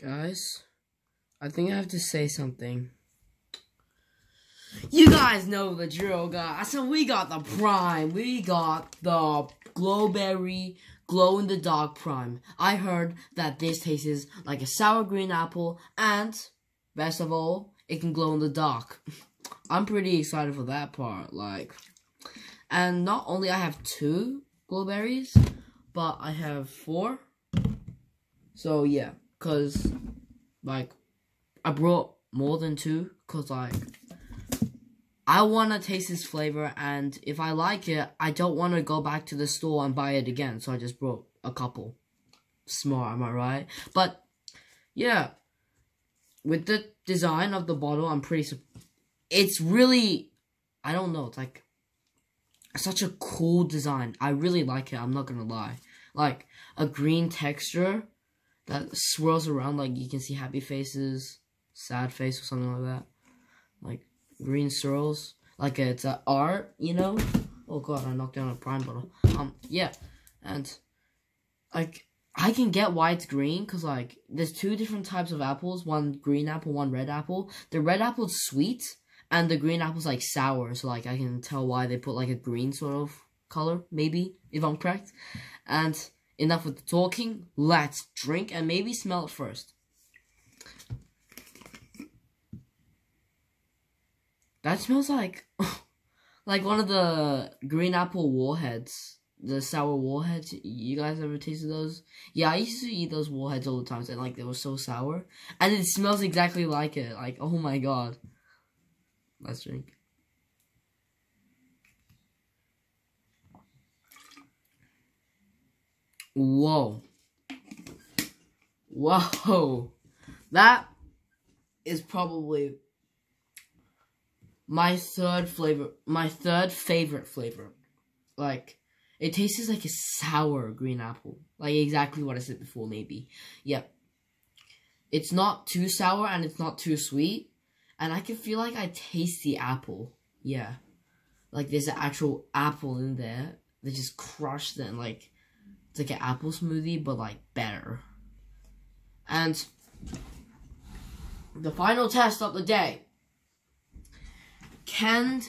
Guys, I think I have to say something. You guys know the drill, guys. So we got the prime. We got the glowberry glow in the dark prime. I heard that this tastes like a sour green apple and best of all, it can glow in the dark. I'm pretty excited for that part, like and not only I have two glowberries, but I have four. So yeah, cause like I brought more than two, cause like I want to taste this flavor, and if I like it, I don't want to go back to the store and buy it again. So I just brought a couple. Smart, am I right? But yeah, with the design of the bottle, I'm pretty. It's really, I don't know. It's like such a cool design. I really like it. I'm not gonna lie. Like a green texture that swirls around. Like you can see happy faces, sad face, or something like that. Like green swirls, like it's a art, you know. Oh god, I knocked down a prime bottle. Um, yeah, and like I can get why it's green because like there's two different types of apples, one green apple, one red apple. The red apple's sweet, and the green apple's like sour. So like I can tell why they put like a green sort of color, maybe if I'm correct. And enough with the talking. Let's drink and maybe smell it first. That smells like like one of the green apple warheads. The sour warheads. You guys ever tasted those? Yeah, I used to eat those warheads all the time and like they were so sour. And it smells exactly like it. Like, oh my god. Let's drink. Whoa. Whoa. That is probably my third flavor, my third favorite flavor. Like, it tastes like a sour green apple. Like, exactly what I said before, maybe. Yep. It's not too sour and it's not too sweet. And I can feel like I taste the apple. Yeah. Like, there's an actual apple in there. They just crushed and, like, like an apple smoothie, but, like, better. And the final test of the day can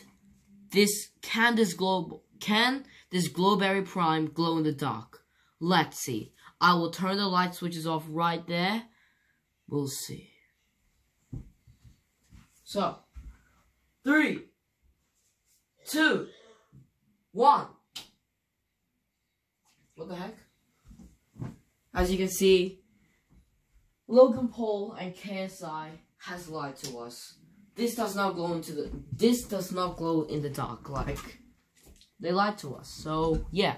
this can this glow can this glowberry prime glow in the dark? Let's see. I will turn the light switches off right there. We'll see. So, three, two, one. What the heck? As you can see, Logan Paul and KSI has lied to us. This does not glow into the this does not glow in the dark like they lied to us so yeah.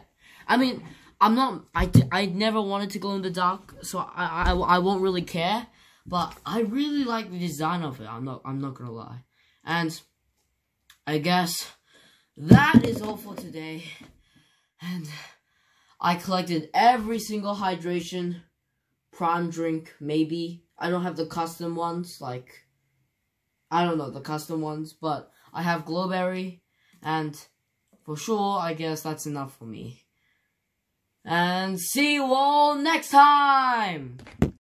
I mean i'm not i i never wanted to glow in the dark so I, I i won't really care but i really like the design of it i'm not i'm not gonna lie. And i guess that is all for today and i collected every single hydration prime drink maybe i don't have the custom ones like I don't know the custom ones, but I have Glowberry, and for sure, I guess that's enough for me. And see you all next time!